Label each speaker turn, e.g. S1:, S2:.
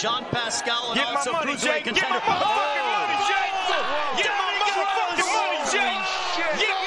S1: John Pascal and
S2: Get my
S1: also
S2: money,
S1: cruiserweight
S2: Get my
S1: contender.
S2: motherfucking money, Jay. Get my motherfucking money, Jay. Get